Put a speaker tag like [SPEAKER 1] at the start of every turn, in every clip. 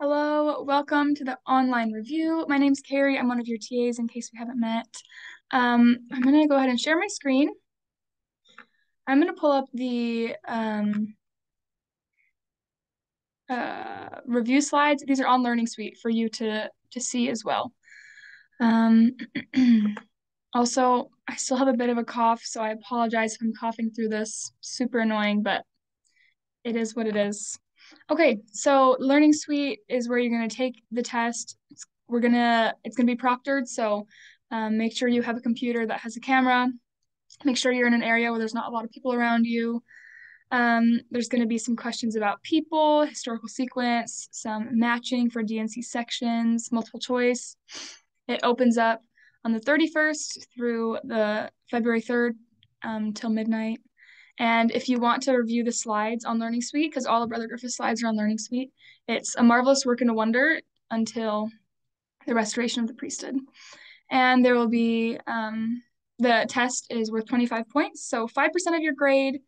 [SPEAKER 1] Hello, welcome to the online review. My name's Carrie. I'm one of your TAs in case we haven't met. Um, I'm going to go ahead and share my screen. I'm going to pull up the um, uh, review slides. These are on Learning Suite for you to, to see as well. Um, also, I still have a bit of a cough, so I apologize if I'm coughing through this. Super annoying, but it is what it is. Okay, so Learning Suite is where you're going to take the test. It's, we're gonna, it's gonna be proctored, so um, make sure you have a computer that has a camera. Make sure you're in an area where there's not a lot of people around you. Um, there's going to be some questions about people, historical sequence, some matching for D&C sections, multiple choice. It opens up on the 31st through the February 3rd um, till midnight. And if you want to review the slides on Learning Suite, because all of Brother Griffith's slides are on Learning Suite, it's a marvelous work and a wonder until the restoration of the priesthood. And there will be, um, the test is worth 25 points, so 5% of your grade.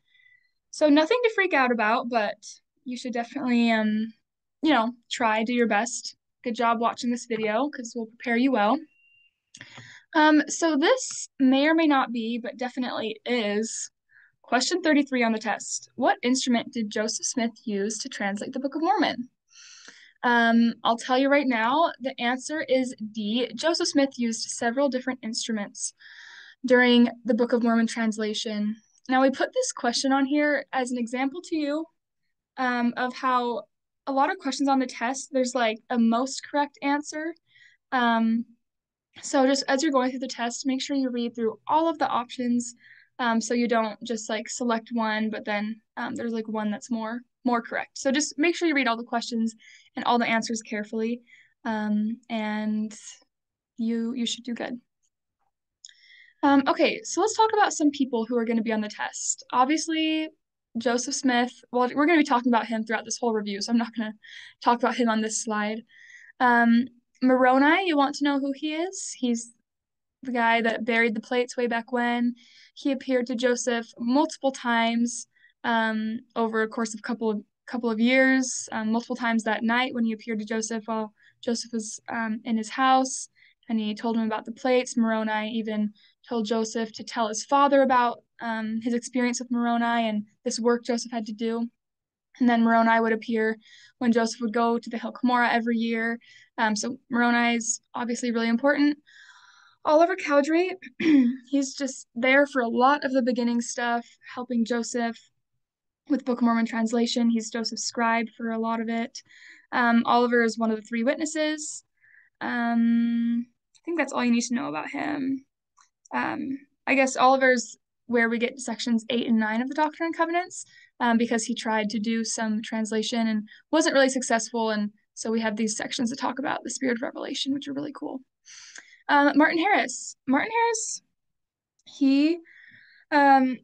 [SPEAKER 1] So nothing to freak out about, but you should definitely, um, you know, try, do your best. Good job watching this video, because we'll prepare you well. Um, so this may or may not be, but definitely is Question 33 on the test. What instrument did Joseph Smith use to translate the Book of Mormon? Um, I'll tell you right now, the answer is D. Joseph Smith used several different instruments during the Book of Mormon translation. Now, we put this question on here as an example to you um, of how a lot of questions on the test, there's like a most correct answer. Um, so just as you're going through the test, make sure you read through all of the options um, so you don't just like select one, but then um, there's like one that's more more correct. So just make sure you read all the questions and all the answers carefully, um, and you you should do good. Um, okay, so let's talk about some people who are going to be on the test. Obviously, Joseph Smith. Well, we're going to be talking about him throughout this whole review, so I'm not going to talk about him on this slide. Um, Moroni, you want to know who he is? He's the guy that buried the plates way back when. He appeared to Joseph multiple times um, over a course of couple of couple of years, um, multiple times that night when he appeared to Joseph while Joseph was um, in his house, and he told him about the plates. Moroni even told Joseph to tell his father about um, his experience with Moroni and this work Joseph had to do. And then Moroni would appear when Joseph would go to the Hill Cumorah every year. Um, so Moroni is obviously really important. Oliver Cowdery, he's just there for a lot of the beginning stuff, helping Joseph with Book of Mormon translation. He's Joseph's scribe for a lot of it. Um, Oliver is one of the three witnesses. Um, I think that's all you need to know about him. Um, I guess Oliver's where we get sections eight and nine of the Doctrine and Covenants um, because he tried to do some translation and wasn't really successful. And so we have these sections that talk about the spirit of revelation, which are really cool. Um, Martin Harris. Martin Harris, he, um,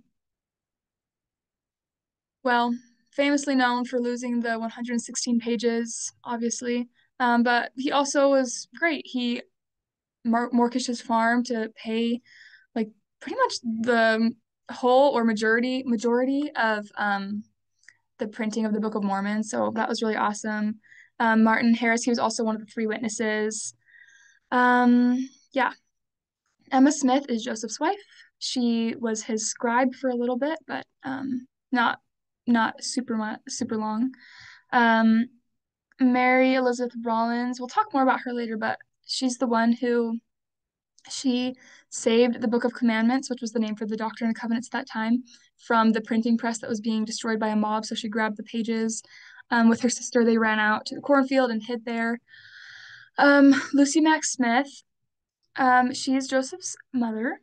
[SPEAKER 1] well, famously known for losing the 116 pages, obviously, um, but he also was great. He mor- mortgaged his farm to pay, like, pretty much the whole or majority majority of um, the printing of the Book of Mormon. So that was really awesome. Um, Martin Harris, he was also one of the three witnesses. Um, yeah. Emma Smith is Joseph's wife. She was his scribe for a little bit, but um, not not super super long. Um, Mary Elizabeth Rollins. We'll talk more about her later, but she's the one who she saved the Book of Commandments, which was the name for the Doctrine and Covenants at that time, from the printing press that was being destroyed by a mob. So she grabbed the pages. Um, with her sister, they ran out to the cornfield and hid there. Um, Lucy Mack Smith, um, she is Joseph's mother,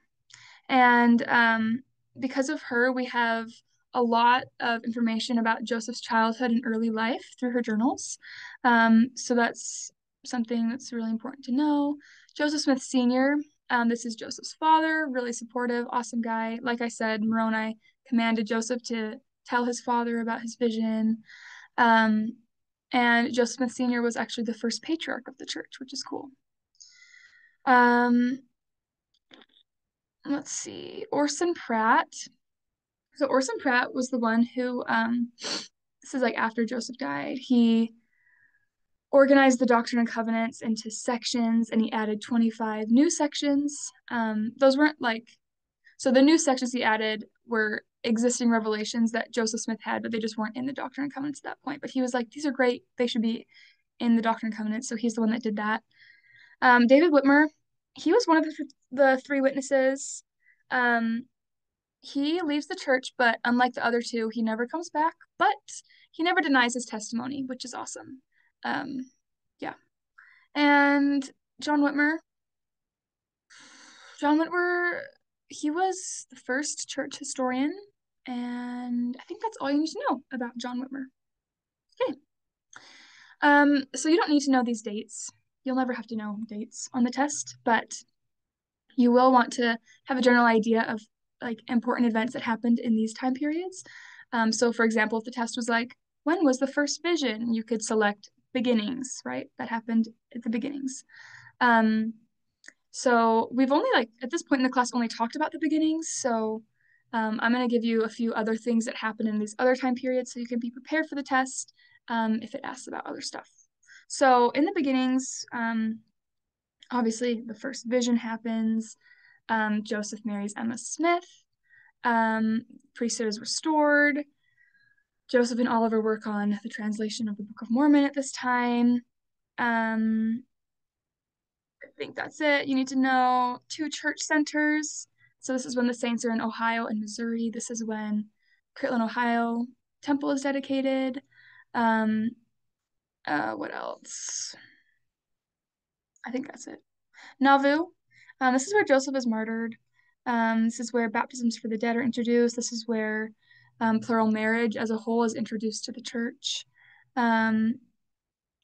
[SPEAKER 1] and um, because of her, we have a lot of information about Joseph's childhood and early life through her journals. Um, so that's something that's really important to know. Joseph Smith Sr., um, this is Joseph's father, really supportive, awesome guy. Like I said, Moroni commanded Joseph to tell his father about his vision. Um, and Joseph Smith Sr. was actually the first patriarch of the church, which is cool. Um, let's see, Orson Pratt. So Orson Pratt was the one who, um, this is like after Joseph died. He organized the Doctrine and Covenants into sections and he added 25 new sections. Um, those weren't like, so the new sections he added were existing revelations that Joseph Smith had, but they just weren't in the Doctrine and Covenants at that point. But he was like, these are great. They should be in the Doctrine and Covenants. So he's the one that did that. Um, David Whitmer, he was one of the, the three witnesses. Um, he leaves the church, but unlike the other two, he never comes back, but he never denies his testimony, which is awesome. Um, yeah. And John Whitmer, John Whitmer, he was the first church historian, and I think that's all you need to know about John Whitmer. Okay. Um, so you don't need to know these dates. You'll never have to know dates on the test, but you will want to have a general idea of like important events that happened in these time periods. Um, so for example, if the test was like, when was the first vision? You could select beginnings, right? That happened at the beginnings. Um, so we've only like, at this point in the class, only talked about the beginnings. So um, I'm going to give you a few other things that happen in these other time periods so you can be prepared for the test um, if it asks about other stuff. So in the beginnings, um, obviously the first vision happens. Um, Joseph marries Emma Smith. Um, priesthood is restored. Joseph and Oliver work on the translation of the Book of Mormon at this time. Um, I think that's it. You need to know two church centers. So this is when the saints are in Ohio and Missouri. This is when Kirtland, Ohio temple is dedicated. Um, uh, what else? I think that's it. Nauvoo. Um, this is where Joseph is martyred. Um, this is where baptisms for the dead are introduced. This is where um, plural marriage as a whole is introduced to the church. Um,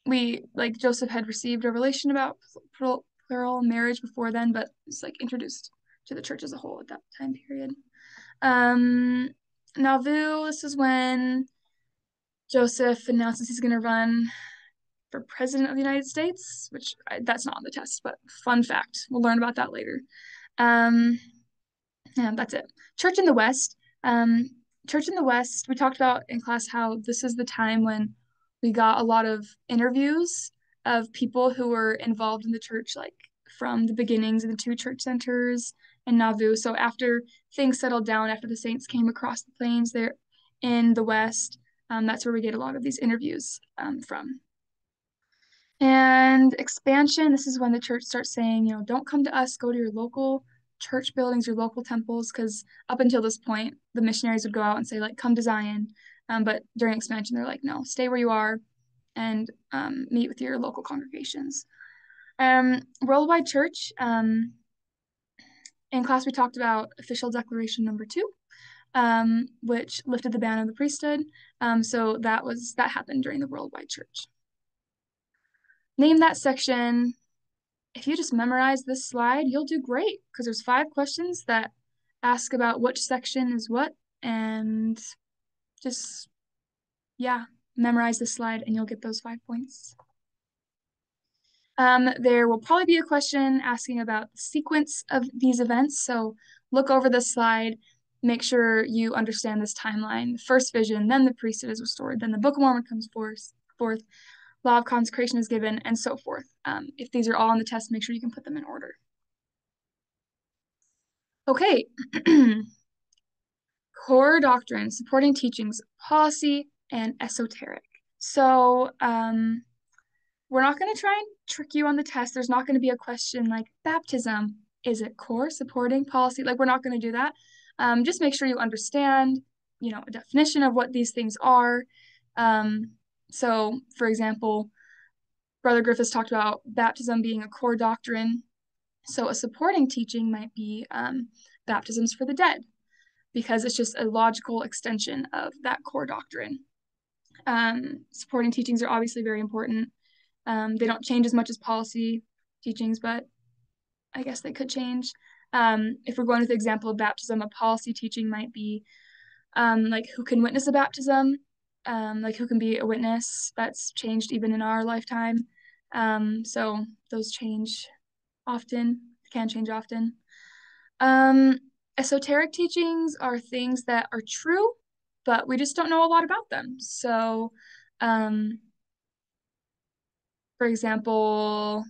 [SPEAKER 1] we like Joseph had received a relation about plural, plural marriage before then, but it's like introduced to the church as a whole at that time period. Um, Nauvoo, this is when Joseph announces he's going to run for president of the United States, which I, that's not on the test, but fun fact. We'll learn about that later. Um, yeah, that's it. Church in the West. Um, Church in the West, we talked about in class how this is the time when we got a lot of interviews of people who were involved in the church, like from the beginnings of the two church centers in Nauvoo. So after things settled down, after the saints came across the plains there in the West, um, that's where we get a lot of these interviews um, from. And expansion, this is when the church starts saying, you know, don't come to us, go to your local church buildings, your local temples, because up until this point, the missionaries would go out and say, like, come to Zion. Um, but during expansion, they're like, no, stay where you are and um, meet with your local congregations. Um, worldwide church, um, in class, we talked about official declaration number two, um, which lifted the ban of the priesthood. Um, so that was that happened during the worldwide church. Name that section. If you just memorize this slide, you'll do great because there's five questions that ask about which section is what and just, yeah, memorize this slide and you'll get those five points. Um, there will probably be a question asking about the sequence of these events. So look over this slide, make sure you understand this timeline. The first vision, then the priesthood is restored, then the Book of Mormon comes forth, forth law of consecration is given, and so forth. Um, if these are all on the test, make sure you can put them in order. Okay. Core doctrine, supporting teachings, policy, and esoteric. So um, we're not going to try and trick you on the test. There's not going to be a question like baptism. Is it core, supporting, policy? Like we're not going to do that. Um, just make sure you understand, you know, a definition of what these things are. Um, so, for example, Brother Griffiths talked about baptism being a core doctrine. So, a supporting teaching might be um, baptisms for the dead, because it's just a logical extension of that core doctrine. Um, supporting teachings are obviously very important. Um, they don't change as much as policy teachings, but I guess they could change. Um, if we're going with the example of baptism, a policy teaching might be um, like who can witness a baptism, um, like who can be a witness. That's changed even in our lifetime. Um, so those change often, can change often. Um, esoteric teachings are things that are true, but we just don't know a lot about them. So, um, for example,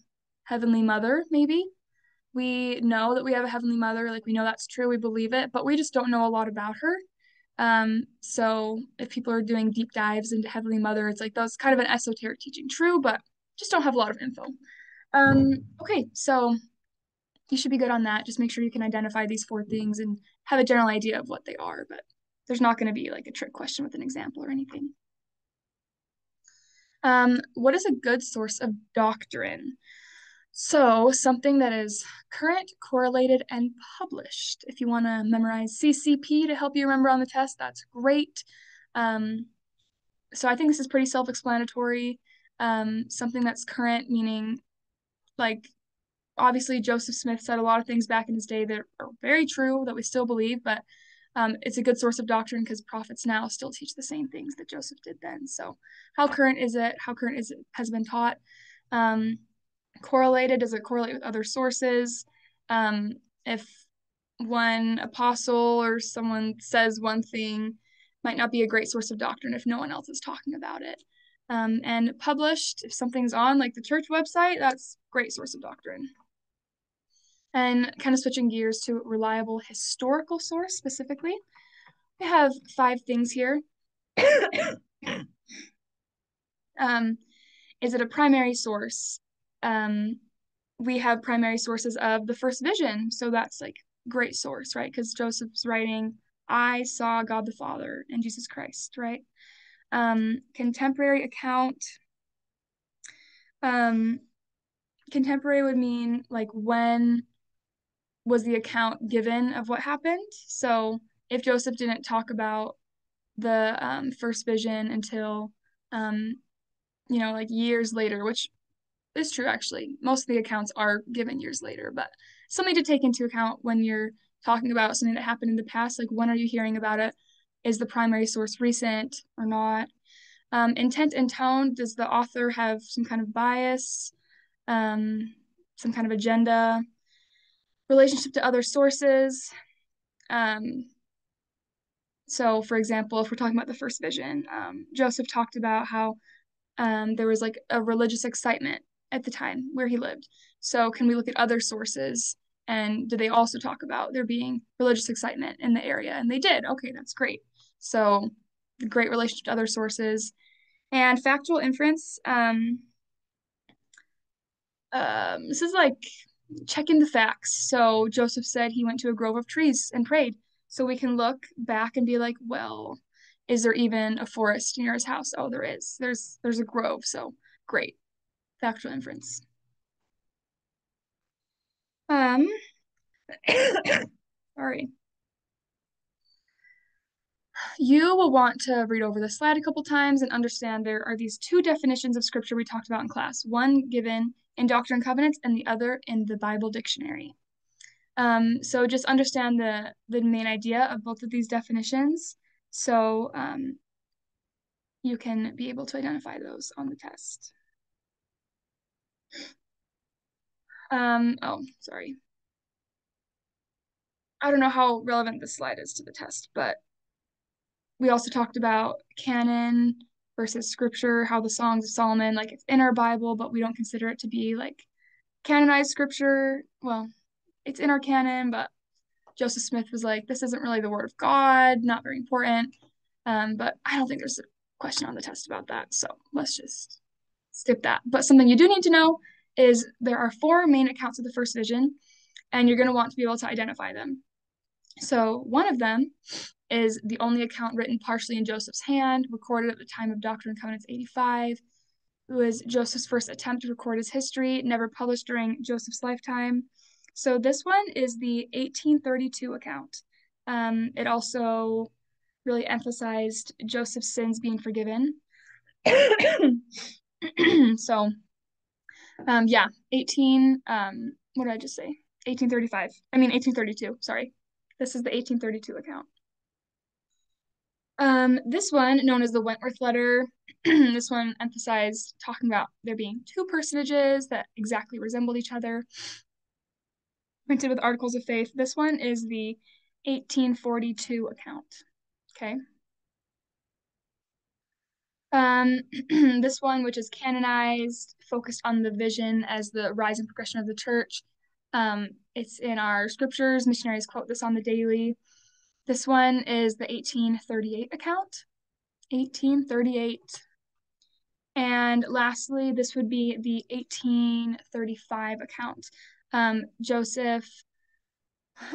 [SPEAKER 1] Heavenly Mother, maybe. We know that we have a Heavenly Mother, like we know that's true, we believe it, but we just don't know a lot about her. Um, so if people are doing deep dives into Heavenly Mother, it's like that's kind of an esoteric teaching, true, but just don't have a lot of info. Um, okay, so you should be good on that. Just make sure you can identify these four things and have a general idea of what they are, but there's not going to be like a trick question with an example or anything. Um, what is a good source of doctrine? So something that is current, correlated, and published. If you want to memorize CCP to help you remember on the test, that's great. Um, so I think this is pretty self-explanatory. Um, something that's current, meaning like obviously Joseph Smith said a lot of things back in his day that are very true that we still believe, but um, it's a good source of doctrine because prophets now still teach the same things that Joseph did then. So, how current is it? How current is it has been taught? Um, correlated? Does it correlate with other sources? Um, if one apostle or someone says one thing, might not be a great source of doctrine if no one else is talking about it. Um, and published, if something's on like the church website, that's great source of doctrine. And kind of switching gears to reliable historical source specifically, I have five things here. um, is it a primary source? Um, we have primary sources of the first vision, so that's like great source, right? Because Joseph's writing, "I saw God the Father and Jesus Christ," right? Um, contemporary account. Um, contemporary would mean like when was the account given of what happened. So if Joseph didn't talk about the um, first vision until, um, you know, like years later, which is true actually. Most of the accounts are given years later, but something to take into account when you're talking about something that happened in the past. Like, when are you hearing about it? Is the primary source recent or not? Um, intent and tone does the author have some kind of bias, um, some kind of agenda? relationship to other sources. Um, so, for example, if we're talking about the first vision, um, Joseph talked about how um, there was like a religious excitement at the time where he lived. So, can we look at other sources? And did they also talk about there being religious excitement in the area? And they did. Okay, that's great. So, great relationship to other sources. And factual inference. Um, um, this is like checking the facts. So Joseph said he went to a grove of trees and prayed. So we can look back and be like, well, is there even a forest near his house? Oh, there is. There's there's a grove. So great. Factual inference. Um sorry. You will want to read over the slide a couple times and understand there are these two definitions of scripture we talked about in class. One given in Doctrine and Covenants and the other in the Bible Dictionary. Um, so just understand the, the main idea of both of these definitions so um, you can be able to identify those on the test. Um, oh, sorry. I don't know how relevant this slide is to the test, but we also talked about canon versus scripture, how the Songs of Solomon, like it's in our Bible, but we don't consider it to be like canonized scripture. Well, it's in our canon, but Joseph Smith was like, this isn't really the word of God, not very important. Um, but I don't think there's a question on the test about that. So let's just skip that. But something you do need to know is there are four main accounts of the first vision, and you're going to want to be able to identify them. So one of them is the only account written partially in Joseph's hand, recorded at the time of Doctrine and Covenants 85. It was Joseph's first attempt to record his history, never published during Joseph's lifetime. So this one is the 1832 account. Um, it also really emphasized Joseph's sins being forgiven. so, um, yeah, 18, um, what did I just say? 1835. I mean, 1832, sorry. This is the 1832 account. Um, this one, known as the Wentworth letter, this one emphasized talking about there being two personages that exactly resembled each other, printed with articles of faith. This one is the 1842 account. Okay. Um, this one, which is canonized, focused on the vision as the rise and progression of the church. Um, it's in our scriptures. Missionaries quote this on the daily. This one is the 1838 account. 1838. And lastly, this would be the 1835 account. Um, Joseph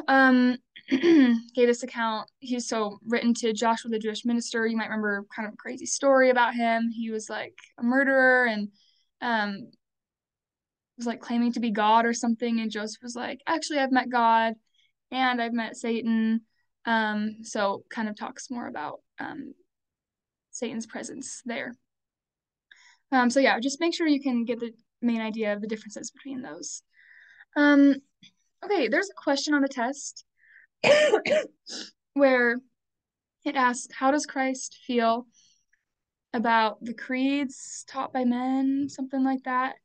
[SPEAKER 1] um, gave this account. He's so written to Joshua, the Jewish minister. You might remember kind of a crazy story about him. He was like a murderer and um, was like claiming to be God or something. And Joseph was like, actually, I've met God and I've met Satan. Um, so kind of talks more about um, Satan's presence there. Um, so yeah, just make sure you can get the main idea of the differences between those. Um, okay, there's a question on the test where it asks, how does Christ feel about the creeds taught by men, something like that.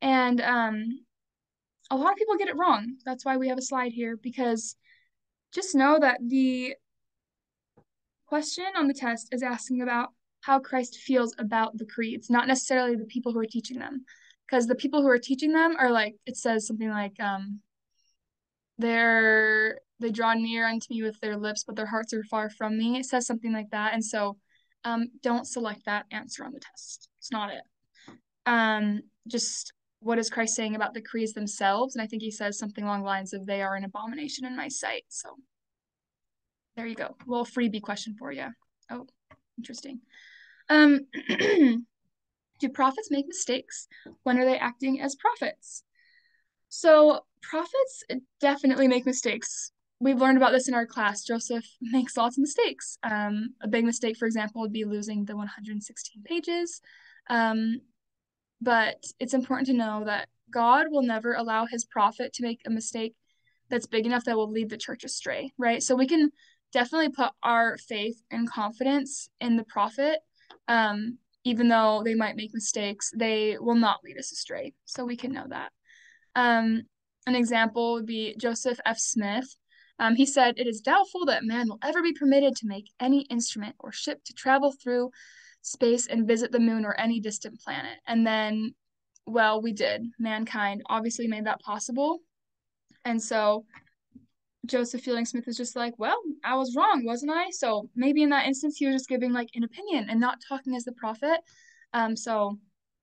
[SPEAKER 1] And um, a lot of people get it wrong. That's why we have a slide here, because just know that the question on the test is asking about how Christ feels about the creeds, not necessarily the people who are teaching them. Because the people who are teaching them are like, it says something like, um, they're they draw near unto me with their lips, but their hearts are far from me. It says something like that. And so um, don't select that answer on the test. It's not it. Um, just what is Christ saying about the creeds themselves? And I think he says something along the lines of, they are an abomination in my sight. So there you go. Little freebie question for you. Oh, interesting. Um, do prophets make mistakes? When are they acting as prophets? So prophets definitely make mistakes. We've learned about this in our class. Joseph makes lots of mistakes. Um, a big mistake, for example, would be losing the 116 pages. Um, but it's important to know that God will never allow his prophet to make a mistake that's big enough that will lead the church astray, right? So we can definitely put our faith and confidence in the prophet. Um, even though they might make mistakes, they will not lead us astray. So we can know that. Um, an example would be Joseph F. Smith. Um, he said, It is doubtful that man will ever be permitted to make any instrument or ship to travel through space and visit the moon or any distant planet. And then, well, we did. Mankind obviously made that possible. And so Joseph Fielding Smith is just like, well, I was wrong, wasn't I? So maybe in that instance, he was just giving like an opinion and not talking as the prophet. Um, so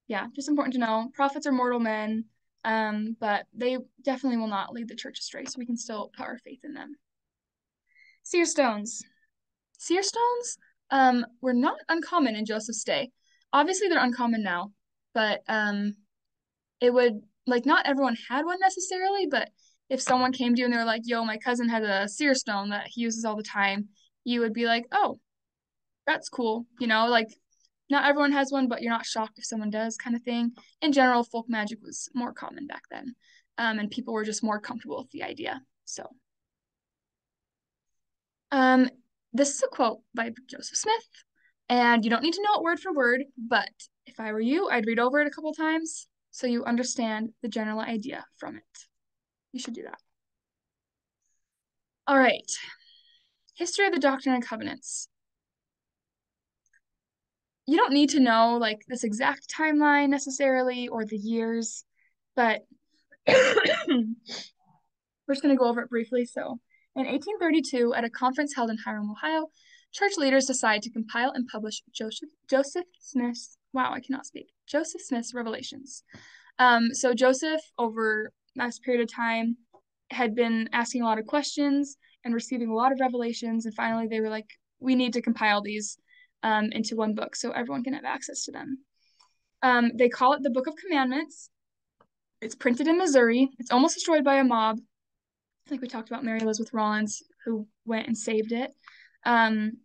[SPEAKER 1] yeah, just important to know prophets are mortal men, um, but they definitely will not lead the church astray. So we can still put our faith in them. Seer stones. Seer stones um, were not uncommon in Joseph's day. Obviously, they're uncommon now, but um, it would like not everyone had one necessarily, but if someone came to you and they were like, "Yo, my cousin has a seer stone that he uses all the time," you would be like, "Oh, that's cool," you know, like not everyone has one, but you're not shocked if someone does, kind of thing. In general, folk magic was more common back then, um, and people were just more comfortable with the idea. So, um, this is a quote by Joseph Smith, and you don't need to know it word for word, but if I were you, I'd read over it a couple times so you understand the general idea from it. You should do that. All right. History of the Doctrine and Covenants. You don't need to know like this exact timeline necessarily or the years, but we're just going to go over it briefly. So, in 1832, at a conference held in Hiram, Ohio, church leaders decided to compile and publish Joseph, Joseph Smith's, wow, I cannot speak, Joseph Smith's revelations. Um, so Joseph, over last period of time, had been asking a lot of questions and receiving a lot of revelations, and finally they were like, we need to compile these um, into one book so everyone can have access to them. Um, they call it the Book of Commandments. It's printed in Missouri. It's almost destroyed by a mob, like we talked about Mary Elizabeth Rollins, who went and saved it. Um,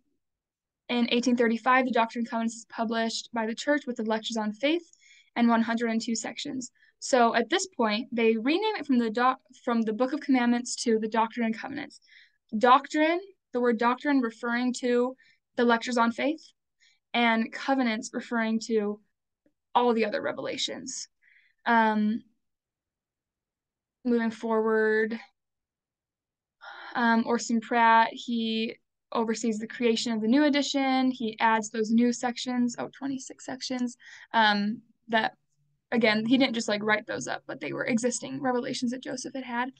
[SPEAKER 1] in 1835, the Doctrine and Covenants is published by the church with the Lectures on Faith and 102 sections. So at this point, they rename it from the doc from the Book of Commandments to the Doctrine and Covenants. Doctrine, the word doctrine referring to the Lectures on Faith, and covenants referring to all the other revelations. Um, moving forward, um, Orson Pratt, he oversees the creation of the new edition. He adds those new sections, oh, 26 sections, um, that again, he didn't just like write those up, but they were existing revelations that Joseph had had.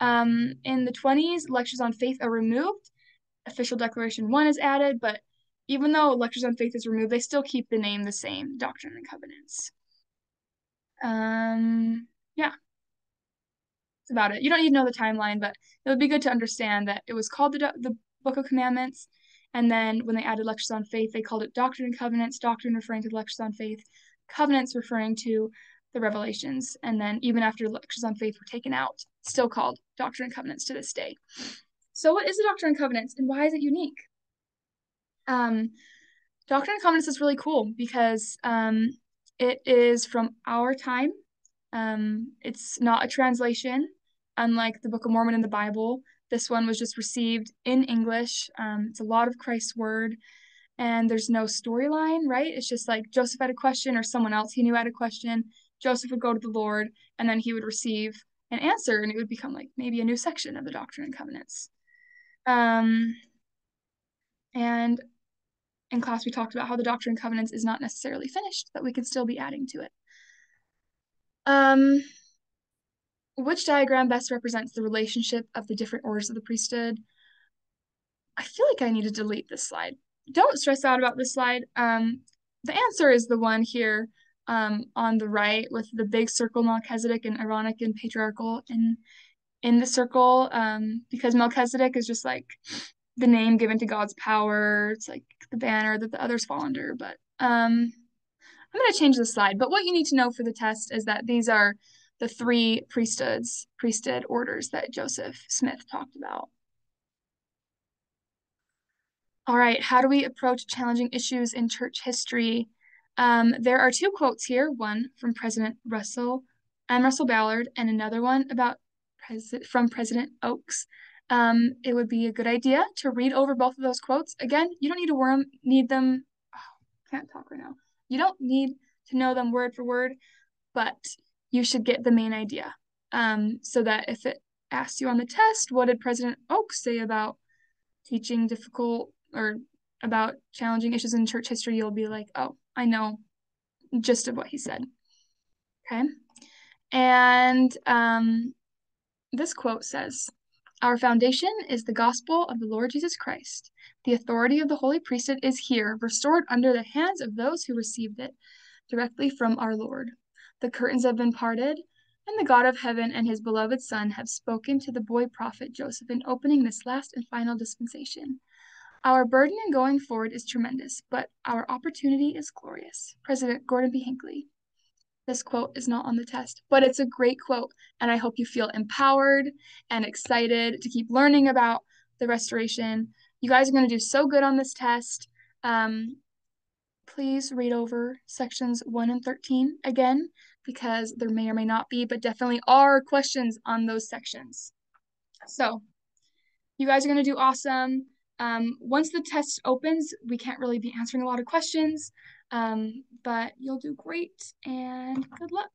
[SPEAKER 1] Um, in the 20s, lectures on faith are removed. Official Declaration 1 is added, but even though lectures on faith is removed, they still keep the name the same, Doctrine and Covenants. Um, yeah. That's about it. You don't need to know the timeline, but it would be good to understand that it was called the, the Book of Commandments, and then when they added lectures on faith, they called it Doctrine and Covenants, Doctrine referring to the lectures on faith, Covenants referring to the revelations, and then even after lectures on faith were taken out, still called Doctrine and Covenants to this day. So, what is the Doctrine and Covenants, and why is it unique? Um, Doctrine and Covenants is really cool because um, it is from our time. Um, it's not a translation, unlike the Book of Mormon and the Bible. This one was just received in English. Um, it's a lot of Christ's word, and there's no storyline, right? It's just like Joseph had a question, or someone else he knew had a question. Joseph would go to the Lord, and then he would receive an answer, and it would become like maybe a new section of the Doctrine and Covenants. Um, and in class, we talked about how the Doctrine and Covenants is not necessarily finished, but we could still be adding to it. Um, which diagram best represents the relationship of the different orders of the priesthood? I feel like I need to delete this slide. Don't stress out about this slide. Um, the answer is the one here um, on the right with the big circle Melchizedek and Aaronic and patriarchal in in the circle um, because Melchizedek is just like the name given to God's power. It's like the banner that the others fall under. But um, I'm going to change the slide. But what you need to know for the test is that these are the three priesthoods, priesthood orders that Joseph Smith talked about. All right, how do we approach challenging issues in church history? Um, there are two quotes here, one from President Russell and Russell Ballard, and another one about pres from President Oaks. Um, it would be a good idea to read over both of those quotes. Again, you don't need to worm, need them. Oh, can't talk right now. You don't need to know them word for word, but you should get the main idea. Um, so that if it asks you on the test, what did President Oaks say about teaching difficult or about challenging issues in church history, you'll be like, oh, I know just of what he said. Okay. And um, this quote says, our foundation is the gospel of the Lord Jesus Christ. The authority of the holy priesthood is here, restored under the hands of those who received it directly from our Lord. The curtains have been parted, and the God of heaven and his beloved Son have spoken to the boy prophet Joseph in opening this last and final dispensation. Our burden in going forward is tremendous, but our opportunity is glorious. President Gordon B. Hinckley. This quote is not on the test, but it's a great quote, and I hope you feel empowered and excited to keep learning about the restoration. You guys are going to do so good on this test. Um, please read over sections 1 and 13 again because there may or may not be, but definitely are questions on those sections. So, you guys are going to do awesome. Um, once the test opens, we can't really be answering a lot of questions. Um, but you'll do great and good luck.